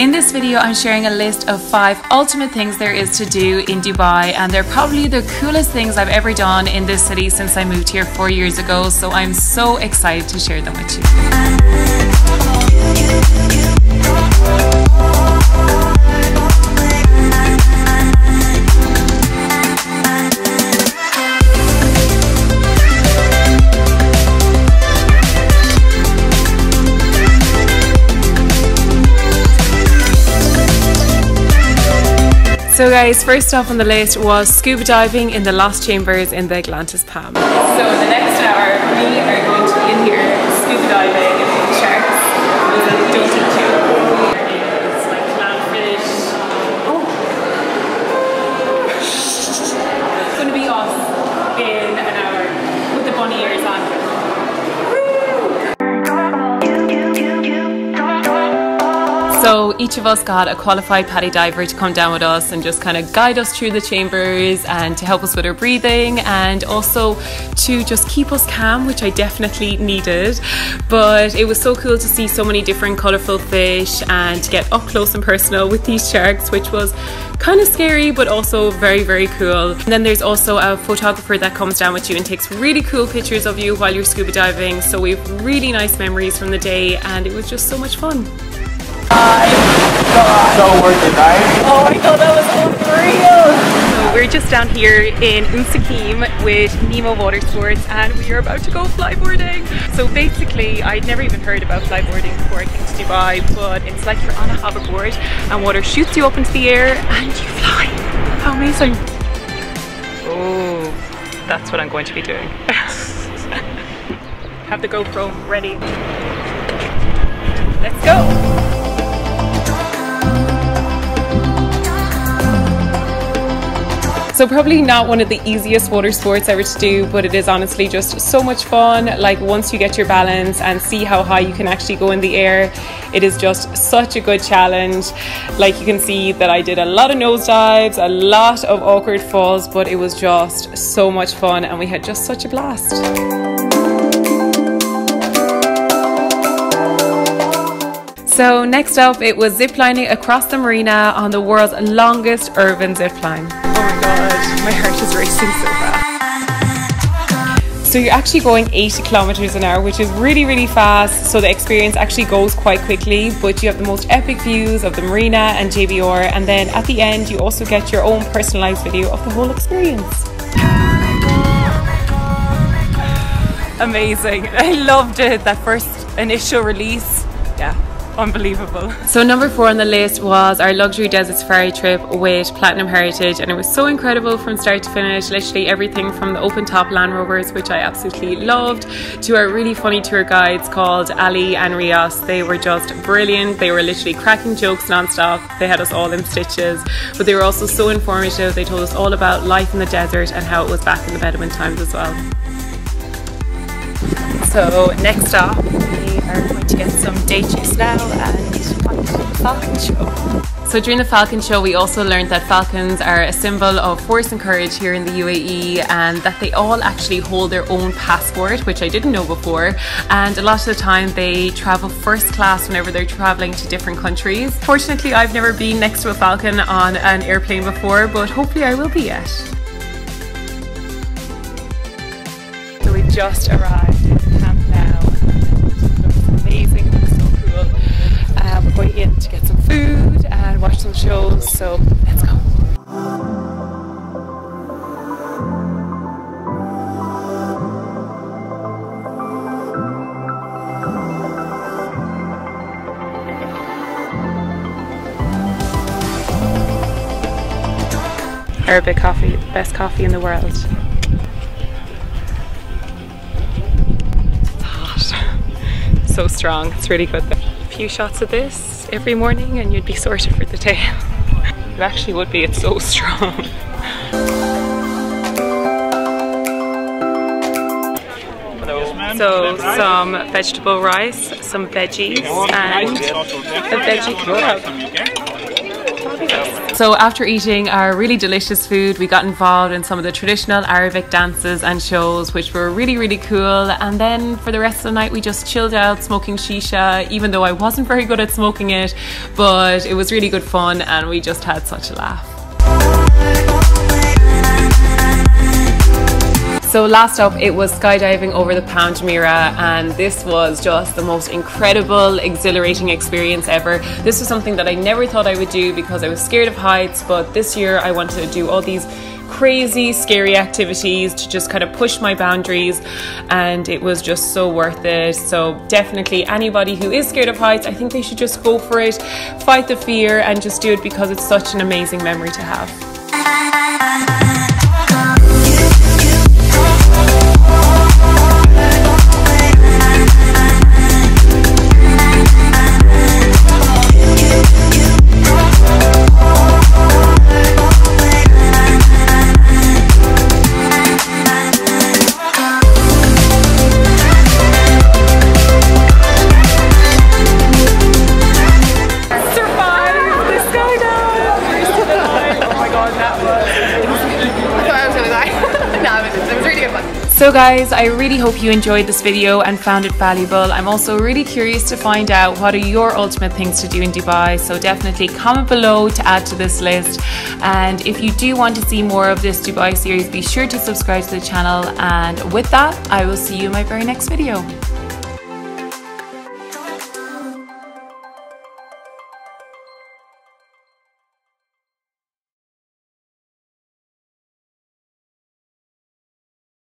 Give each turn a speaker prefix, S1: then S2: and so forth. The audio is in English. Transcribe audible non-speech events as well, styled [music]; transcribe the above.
S1: In this video, I'm sharing a list of five ultimate things there is to do in Dubai, and they're probably the coolest things I've ever done in this city since I moved here four years ago. So I'm so excited to share them with you. So guys, first off on the list was scuba diving in the Lost Chambers in the Atlantis Palm. So in the next hour, we are going to be in here scuba diving with sharks. Don't each of us got a qualified PADI diver to come down with us and just kind of guide us through the chambers and to help us with our breathing and also to just keep us calm, which I definitely needed. But it was so cool to see so many different colourful fish and to get up close and personal with these sharks, which was kind of scary but also very, very cool. And then there's also a photographer that comes down with you and takes really cool pictures of you while you're scuba diving. So we have really nice memories from the day and it was just so much fun.
S2: So worth it, right?
S1: Oh my god, that was unreal! So we're just down here in Um Sakim with Nemo Water Sports and we are about to go flyboarding. So basically, I'd never even heard about flyboarding before I came to Dubai, but it's like you're on a hoverboard and water shoots you up into the air and you fly. How amazing! Oh, that's what I'm going to be doing. [laughs] Have the GoPro ready. Let's go! So probably not one of the easiest water sports ever to do, but it is honestly just so much fun. Like once you get your balance and see how high you can actually go in the air, it is just such a good challenge. Like you can see that I did a lot of nosedives, a lot of awkward falls, but it was just so much fun and we had just such a blast. So next up, it was ziplining across the marina on the world's longest urban zipline. Oh my god, my heart is racing so fast. So you're actually going 80 kilometers an hour, which is really, really fast. So the experience actually goes quite quickly, but you have the most epic views of the marina and JBR. And then at the end, you also get your own personalized video of the whole experience. Amazing. I loved it. That first initial release. Yeah, unbelievable. So number four on the list was our luxury desert safari trip with Platinum Heritage and it was so incredible from start to finish, literally everything from the open top Land Rovers which I absolutely loved to our really funny tour guides called Ali and Rios. They were just brilliant. They were literally cracking jokes non-stop. They had us all in stitches but they were also so informative. They told us all about life in the desert and how it was back in the Bedouin times as well. So next up are going to get some day juice now and watch the falcon show. So during the falcon show we also learned that falcons are a symbol of force and courage here in the UAE and that they all actually hold their own passport which I didn't know before and a lot of the time they travel first class whenever they're traveling to different countries. Fortunately I've never been next to a falcon on an airplane before but hopefully I will be yet. So we've just arrived shows, so let's go. Arabic coffee, best coffee in the world. so strong. It's really good. A few shots of this every morning and you'd be sorted for the day. [laughs] it actually would be, it's so strong. So some vegetable rice, some veggies and a veggie kebab. So after eating our really delicious food, we got involved in some of the traditional Arabic dances and shows, which were really, really cool. And then for the rest of the night, we just chilled out smoking shisha, even though I wasn't very good at smoking it, but it was really good fun and we just had such a laugh. So last up, it was skydiving over the Palm Jumeirah, and this was just the most incredible, exhilarating experience ever. This was something that I never thought I would do because I was scared of heights, but this year I wanted to do all these crazy, scary activities to just kind of push my boundaries, and it was just so worth it. So, definitely, anybody who is scared of heights, I think they should just go for it, fight the fear, and just do it because it's such an amazing memory to have. So guys, I really hope you enjoyed this video and found it valuable. I'm also really curious to find out what are your ultimate things to do in Dubai. So definitely comment below to add to this list. And if you do want to see more of this Dubai series, be sure to subscribe to the channel. And with that, I will see you in my very next video.